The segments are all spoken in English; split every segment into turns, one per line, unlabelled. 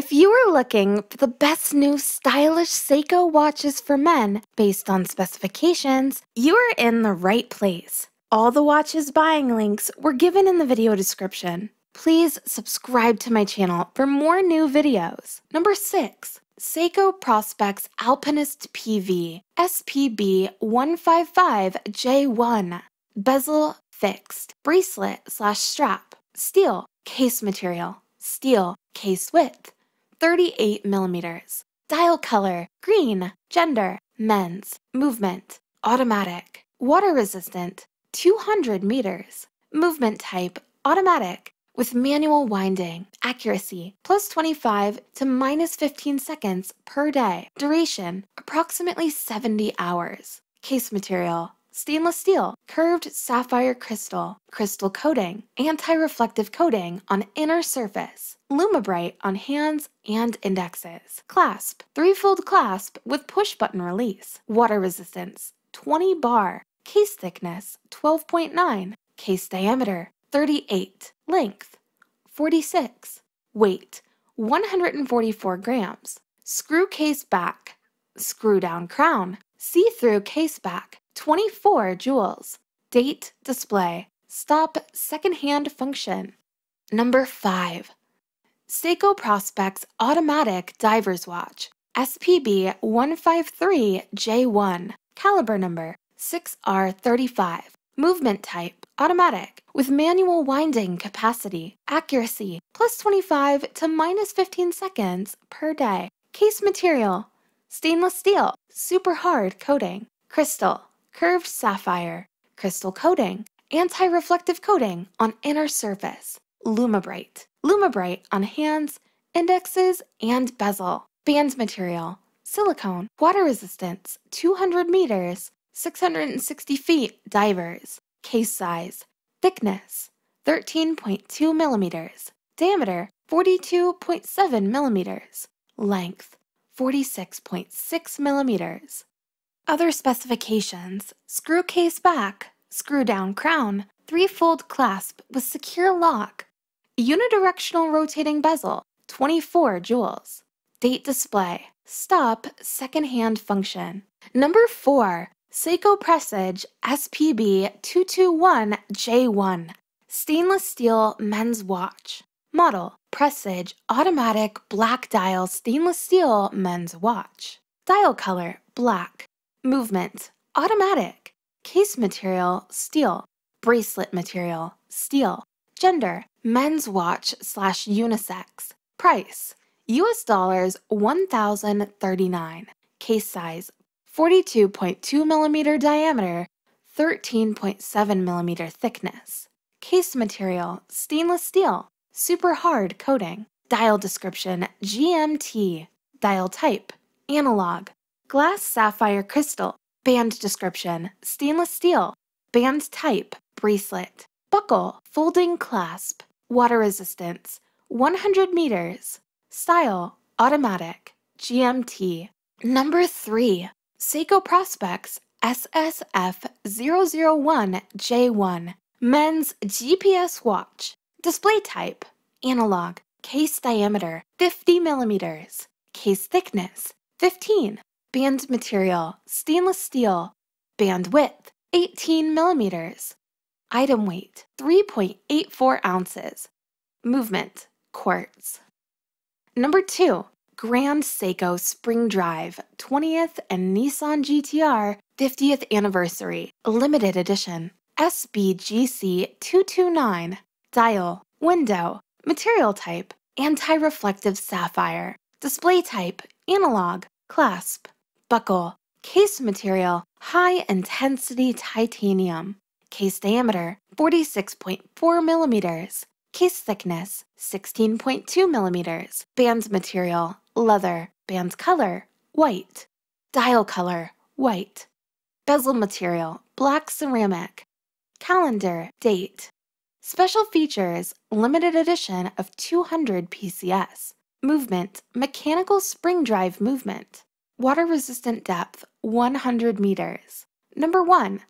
If you are looking for the best new stylish Seiko watches for men based on specifications, you are in the right place. All the watches buying links were given in the video description. Please subscribe to my channel for more new videos. Number 6. Seiko Prospex Alpinist PV SPB 155J1 Bezel fixed bracelet slash strap steel case material steel case width 38 millimeters. Dial color green. Gender men's. Movement automatic. Water resistant 200 meters. Movement type automatic with manual winding, accuracy plus 25 to minus 15 seconds per day, duration approximately 70 hours. Case material stainless steel, curved sapphire crystal, crystal coating, anti reflective coating on inner surface, Lumibrite on hands and indexes, clasp, three fold clasp with push button release, water resistance 20 bar, case thickness 12.9, case diameter 38, length 46, weight 144 grams, screw case back, screw down crown, see through case back. 24 jewels, date display, stop secondhand function. Number 5. Seiko Prospex Automatic Diver's Watch, SPB 153J1, caliber number 6R35, movement type automatic, with manual winding capacity, accuracy, plus 25 to minus 15 seconds per day. Case material, stainless steel, super hard coating, crystal, curved sapphire, crystal coating, anti-reflective coating on inner surface, Lumibrite, Lumibrite on hands, indexes, and bezel, band material, silicone, water resistance, 200 meters, 660 feet divers, case size, thickness 13.2 millimeters, diameter 42.7 millimeters, length 46.6 millimeters. Other specifications screw case back, screw down crown, three fold clasp with secure lock, unidirectional rotating bezel, 24 jewels, date display, stop second-hand function. Number 4. Seiko Presage SPB 221J1 Stainless steel men's watch. Model Presage automatic black dial stainless steel men's watch. Dial color black. Movement automatic. Case material steel. Bracelet material steel. Gender men's watch slash unisex. Price US dollars 1039. Case size 42.2 millimeter diameter, 13.7 millimeter thickness. Case material stainless steel, super hard coating. Dial description GMT. Dial type analog. Glass sapphire crystal. Band description stainless steel. Band type bracelet. Buckle folding clasp. Water resistance 100 meters. Style automatic. GMT. Number 3. Seiko Prospex SSF001J1 Men's GPS Watch Display type Analog Case diameter 50 millimeters Case thickness 15 Band material Stainless steel Band width 18 millimeters Item weight 3.84 ounces. Movement Quartz. Number 2 Grand Seiko Spring Drive 20th and Nissan GTR 50th Anniversary Limited Edition. SBGC 229 Dial Window Material type Anti-reflective sapphire. Display type Analog Clasp. Buckle Case material High intensity titanium Case diameter 46.4 millimeters. Case thickness 16.2 millimeters. Band material leather, band color, white, dial color, white, bezel material, black ceramic, calendar, date, special features, limited edition of 200 PCS, movement, mechanical spring drive movement, water resistant depth, 100 meters. Number 1.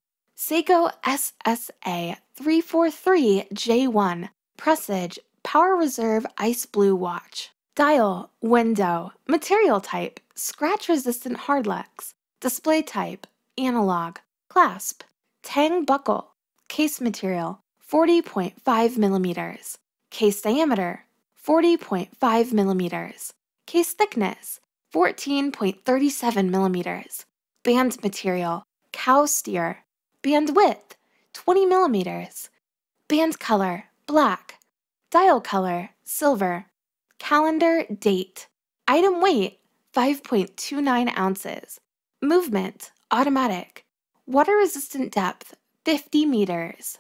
Seiko SSA 343J1 Presage Power Reserve Ice Blue Watch. Dial, window, material type, scratch resistant Hardlex, display type, analog, clasp, tang buckle, case material, 40.5 millimeters, case diameter, 40.5 millimeters, case thickness, 14.37 millimeters, band material, cow steer, band width, 20 millimeters, band color, black, dial color, silver, calendar, date, item weight, 5.29 ounces, movement, automatic, water resistant depth, 50 meters.